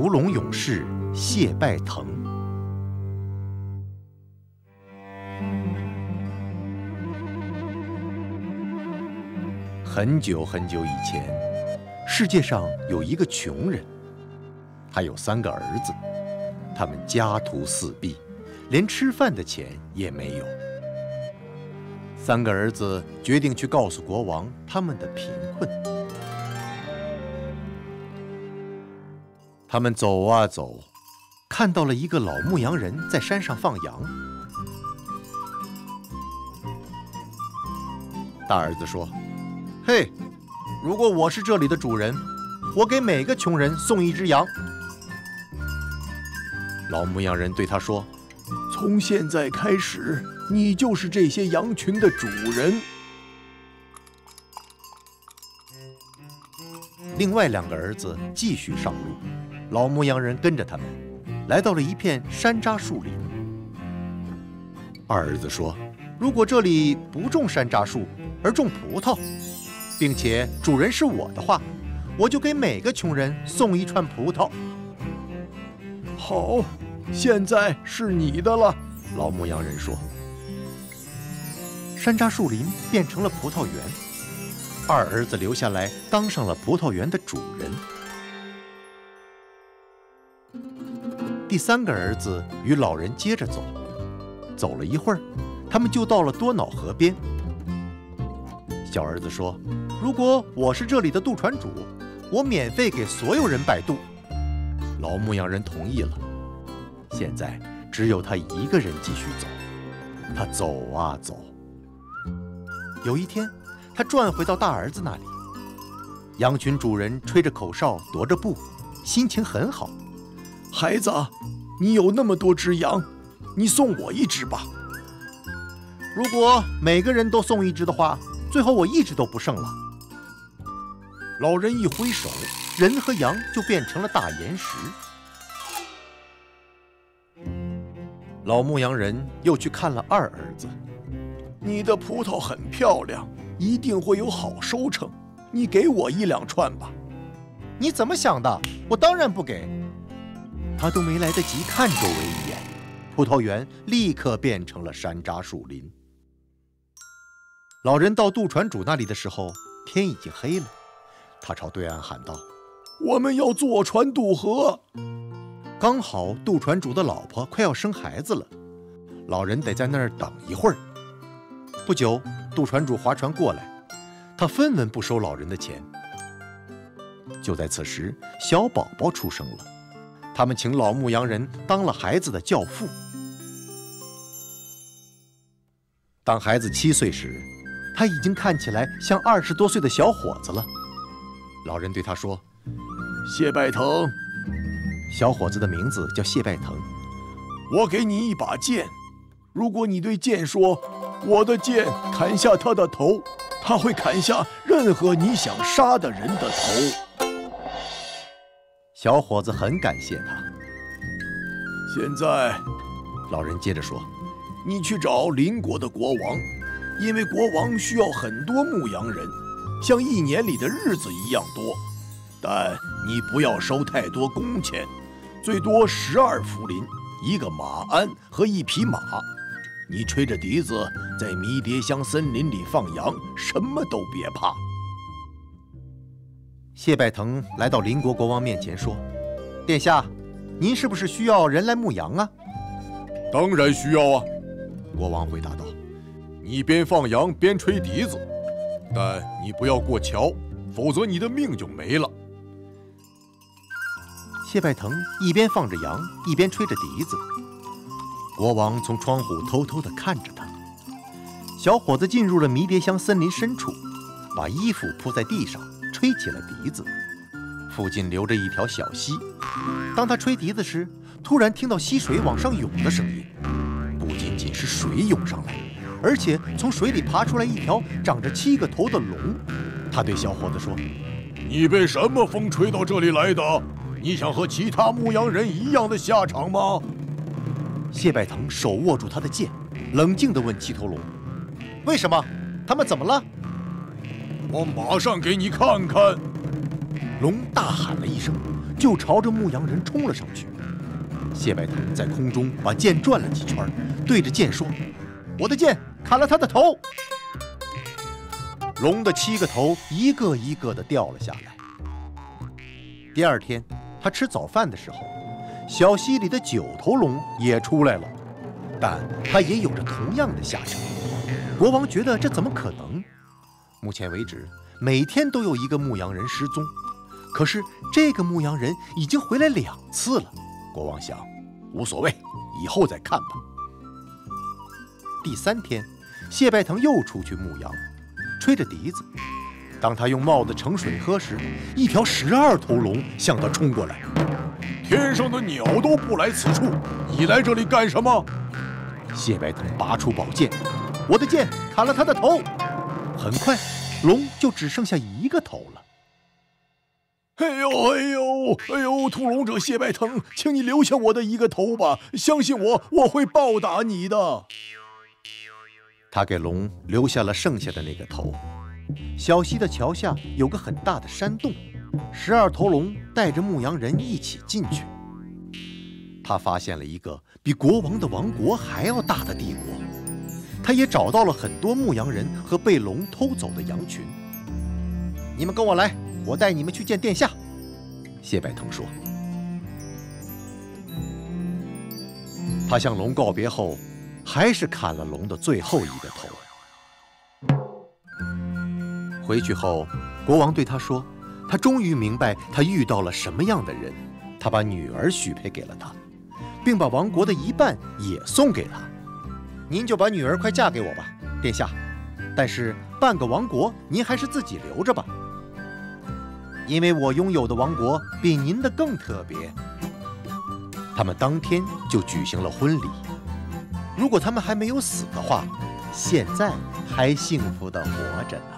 屠龙勇士谢拜腾。很久很久以前，世界上有一个穷人，他有三个儿子，他们家徒四壁，连吃饭的钱也没有。三个儿子决定去告诉国王他们的贫困。他们走啊走，看到了一个老牧羊人在山上放羊。大儿子说：“嘿，如果我是这里的主人，我给每个穷人送一只羊。”老牧羊人对他说：“从现在开始，你就是这些羊群的主人。”另外两个儿子继续上路，老牧羊人跟着他们，来到了一片山楂树林。二儿子说：“如果这里不种山楂树，而种葡萄，并且主人是我的话，我就给每个穷人送一串葡萄。”好，现在是你的了，老牧羊人说。山楂树林变成了葡萄园，二儿子留下来当上了葡萄园的主人。第三个儿子与老人接着走，走了一会儿，他们就到了多瑙河边。小儿子说：“如果我是这里的渡船主，我免费给所有人摆渡。”老牧羊人同意了。现在只有他一个人继续走。他走啊走。有一天，他转回到大儿子那里，羊群主人吹着口哨，踱着步，心情很好。孩子，你有那么多只羊，你送我一只吧。如果每个人都送一只的话，最后我一只都不剩了。老人一挥手，人和羊就变成了大岩石。老牧羊人又去看了二儿子，你的葡萄很漂亮，一定会有好收成。你给我一两串吧。你怎么想的？我当然不给。他都没来得及看周围一眼，葡萄园立刻变成了山楂树林。老人到渡船主那里的时候，天已经黑了。他朝对岸喊道：“我们要坐船渡河。”刚好渡船主的老婆快要生孩子了，老人得在那儿等一会儿。不久，渡船主划船过来，他分文不收老人的钱。就在此时，小宝宝出生了，他们请老牧羊人当了孩子的教父。当孩子七岁时，他已经看起来像二十多岁的小伙子了。老人对他说：“谢拜腾，小伙子的名字叫谢拜腾。我给你一把剑，如果你对剑说‘我的剑砍下他的头’，他会砍下任何你想杀的人的头。”小伙子很感谢他。现在，老人接着说：“你去找邻国的国王。”因为国王需要很多牧羊人，像一年里的日子一样多，但你不要收太多工钱，最多十二福林，一个马鞍和一匹马。你吹着笛子在迷迭香森林里放羊，什么都别怕。谢拜腾来到邻国国王面前说：“殿下，您是不是需要人来牧羊啊？”“当然需要啊。”国王回答道。你边放羊边吹笛子，但你不要过桥，否则你的命就没了。谢拜腾一边放着羊，一边吹着笛子。国王从窗户偷偷地看着他。小伙子进入了迷迭香森林深处，把衣服铺在地上，吹起了笛子。附近流着一条小溪。当他吹笛子时，突然听到溪水往上涌的声音，不仅仅是水涌上来。而且从水里爬出来一条长着七个头的龙，他对小伙子说：“你被什么风吹到这里来的？你想和其他牧羊人一样的下场吗？”谢拜腾手握住他的剑，冷静地问七头龙：“为什么？他们怎么了？”我马上给你看看！龙大喊了一声，就朝着牧羊人冲了上去。谢拜腾在空中把剑转了几圈，对着剑说：“我的剑砍了他的头。”龙的七个头一个一个的掉了下来。第二天，他吃早饭的时候，小溪里的九头龙也出来了，但他也有着同样的下场。国王觉得这怎么可能？目前为止，每天都有一个牧羊人失踪，可是这个牧羊人已经回来两次了。国王想，无所谓，以后再看吧。第三天，谢拜腾又出去牧羊，吹着笛子。当他用帽子盛水喝时，一条十二头龙向他冲过来。天上的鸟都不来此处，你来这里干什么？谢拜腾拔出宝剑。我的剑砍了他的头，很快，龙就只剩下一个头了。哎呦哎呦哎呦！屠龙者谢拜腾，请你留下我的一个头吧，相信我，我会报答你的。他给龙留下了剩下的那个头。小溪的桥下有个很大的山洞，十二头龙带着牧羊人一起进去。他发现了一个比国王的王国还要大的帝国。他也找到了很多牧羊人和被龙偷走的羊群。你们跟我来，我带你们去见殿下。”谢百腾说。他向龙告别后，还是砍了龙的最后一个头。回去后，国王对他说：“他终于明白他遇到了什么样的人。他把女儿许配给了他，并把王国的一半也送给他。”您就把女儿快嫁给我吧，殿下。但是半个王国您还是自己留着吧，因为我拥有的王国比您的更特别。他们当天就举行了婚礼。如果他们还没有死的话，现在还幸福的活着呢。